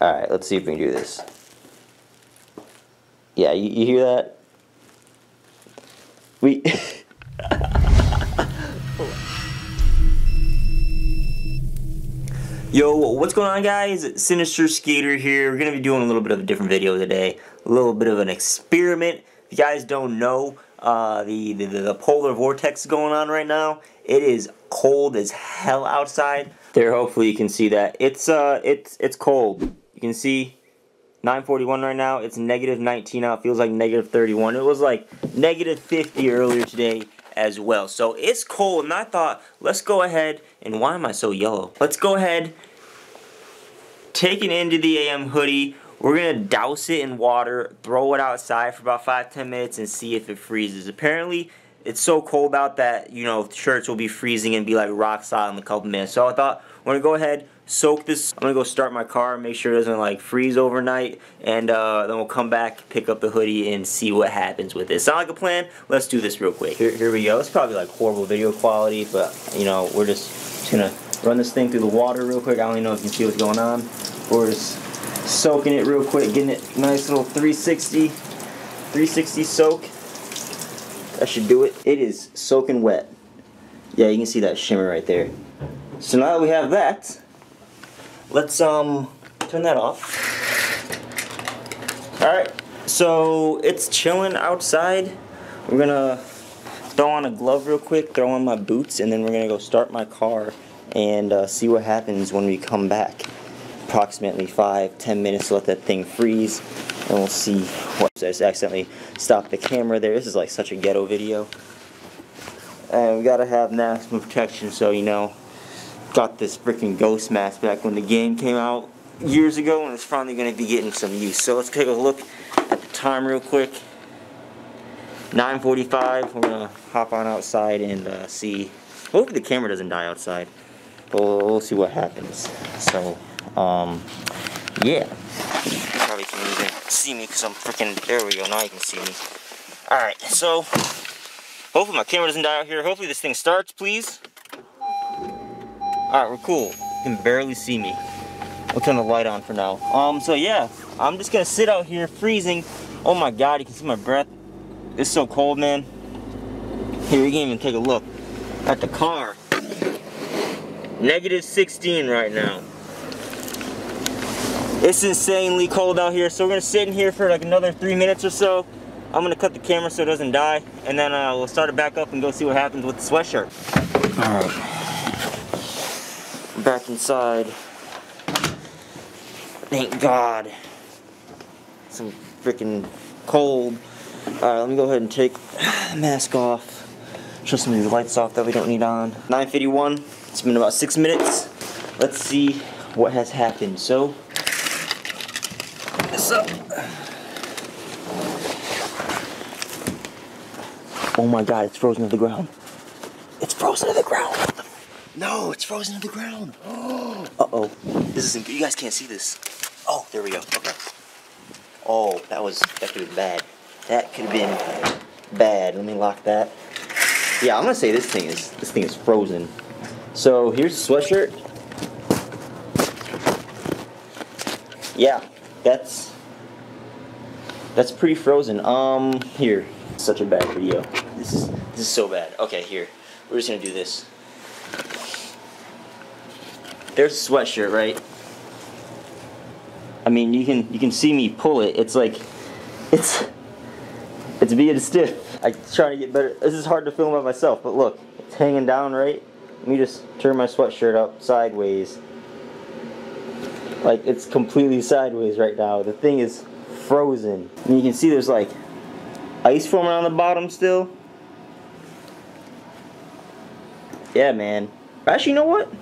Alright, let's see if we can do this. Yeah, you, you hear that? We... Yo, what's going on guys? Sinister Skater here. We're going to be doing a little bit of a different video today. A little bit of an experiment. If you guys don't know, uh, the, the, the polar vortex going on right now. It is cold as hell outside. There, hopefully you can see that. It's, uh, it's, it's cold. You can see 941 right now. It's negative 19 out. Feels like negative 31. It was like negative 50 earlier today as well. So it's cold, and I thought, let's go ahead, and why am I so yellow? Let's go ahead, take it into the AM hoodie. We're going to douse it in water, throw it outside for about 5-10 minutes, and see if it freezes. Apparently, it's so cold out that, you know, shirts will be freezing and be like rock solid in a couple minutes. So I thought, I'm going to go ahead, soak this. I'm to go start my car, make sure it doesn't like freeze overnight, and uh, then we'll come back, pick up the hoodie, and see what happens with it. Sound like a plan? Let's do this real quick. Here, here we go. It's probably like horrible video quality, but, you know, we're just, just to run this thing through the water real quick. I don't even know if you can see what's going on. We're just soaking it real quick, getting it nice little 360, 360 soak. That should do it. It is soaking wet. Yeah, you can see that shimmer right there. So now that we have that, let's um turn that off. Alright, so it's chilling outside. We're gonna throw on a glove real quick, throw on my boots, and then we're gonna go start my car and uh, see what happens when we come back. Approximately five, ten minutes to let that thing freeze, and we'll see what. I just accidentally stopped the camera there. This is like such a ghetto video. And we gotta have maximum protection, so you know, got this freaking ghost mask back when the game came out years ago, and it's finally gonna be getting some use. So let's take a look at the time real quick. 9:45. We're gonna hop on outside and uh, see. Hopefully the camera doesn't die outside. But we'll, we'll see what happens. So, um, yeah. You probably can't even see me because I'm freaking. There we go. Now you can see me. All right. So, hopefully my camera doesn't die out here. Hopefully this thing starts, please. All right, we're cool. You can barely see me. We'll turn the light on for now. Um. So yeah, I'm just gonna sit out here freezing. Oh my God, you can see my breath. It's so cold, man. Here, you can even take a look at the car. Negative 16 right now. It's insanely cold out here, so we're gonna sit in here for like another three minutes or so. I'm gonna cut the camera so it doesn't die, and then uh, we'll start it back up and go see what happens with the sweatshirt. All right, back inside. Thank God. Some freaking cold. Alright, let me go ahead and take the mask off. Shut some of these lights off that we don't need on. 9.51, it's been about six minutes. Let's see what has happened. So, this up. Oh my god, it's frozen to the ground. It's frozen to the ground. No, it's frozen to the ground. Uh-oh. This isn't. You guys can't see this. Oh, there we go. Okay. Oh, that was, that could have been bad. That could have been bad. Let me lock that. Yeah, I'm gonna say this thing is this thing is frozen. So here's the sweatshirt. Yeah, that's that's pretty frozen. Um, here. Such a bad video. This is this is so bad. Okay, here. We're just gonna do this. There's a sweatshirt, right? I mean, you can you can see me pull it. It's like it's it's being stiff. I trying to get better. This is hard to film by myself, but look, it's hanging down right. Let me just turn my sweatshirt up sideways. Like it's completely sideways right now. The thing is frozen. And you can see there's like ice forming on the bottom still. Yeah, man. Actually, you know what?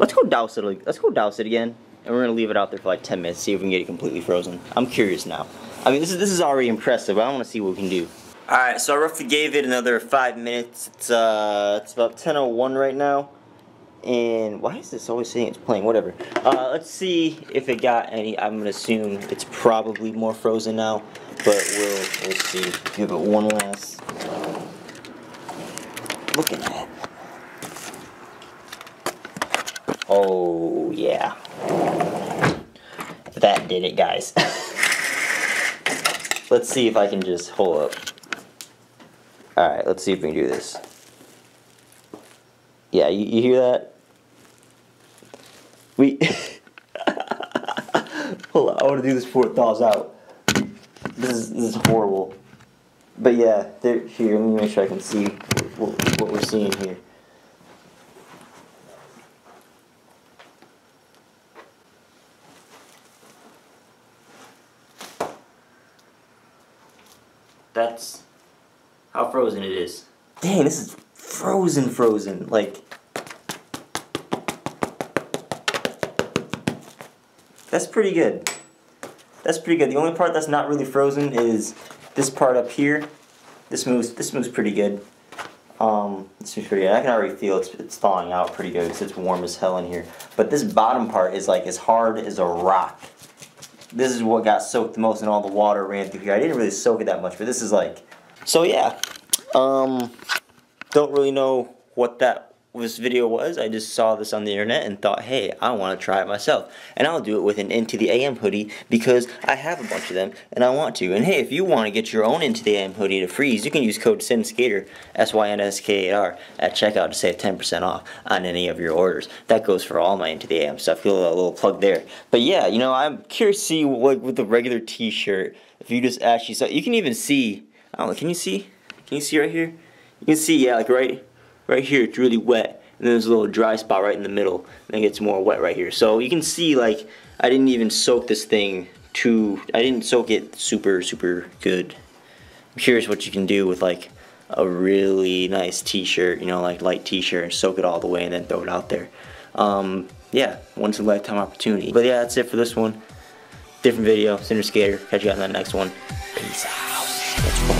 Let's go douse it. Let's go douse it again, and we're gonna leave it out there for like 10 minutes, see if we can get it completely frozen. I'm curious now. I mean, this is this is already impressive. But I want to see what we can do. All right, so I roughly gave it another five minutes. It's uh, it's about 10:01 right now. And why is this always saying it's playing? Whatever. Uh, let's see if it got any. I'm gonna assume it's probably more frozen now, but we'll we'll see. Give it one last look at that. Oh yeah. that did it, guys. let's see if I can just hold up. Alright, let's see if we can do this. Yeah, you, you hear that? We... Hold on, I want to do this before it thaws out. This is, this is horrible. But yeah, there, here, let me make sure I can see what, what we're seeing here. That's how frozen it is. Dang, this is frozen frozen. Like, that's pretty good. That's pretty good. The only part that's not really frozen is this part up here. This moves, this moves pretty good. Um, this moves pretty good. I can already feel it's, it's thawing out pretty good because it's warm as hell in here. But this bottom part is like as hard as a rock this is what got soaked the most and all the water ran through here. I didn't really soak it that much, but this is like, so yeah, um, don't really know what that this video was. I just saw this on the internet and thought, hey, I want to try it myself. And I'll do it with an Into the AM hoodie because I have a bunch of them and I want to. And hey, if you want to get your own Into the AM hoodie to freeze, you can use code SYNSKATER, S-Y-N-S-K-8-R, at checkout to save 10% off on any of your orders. That goes for all my Into the AM stuff. Feel a little plug there. But yeah, you know, I'm curious to see, like, with the regular t-shirt, if you just actually saw, you can even see, I don't know, can you see? Can you see right here? You can see, yeah, like right right here it's really wet and then there's a little dry spot right in the middle and it gets more wet right here. So you can see like I didn't even soak this thing too I didn't soak it super super good. I'm curious what you can do with like a really nice t-shirt you know like light t-shirt and soak it all the way and then throw it out there. Um, yeah once in a lifetime opportunity. But yeah that's it for this one. Different video Sinister Skater. Catch you on the next one. Peace out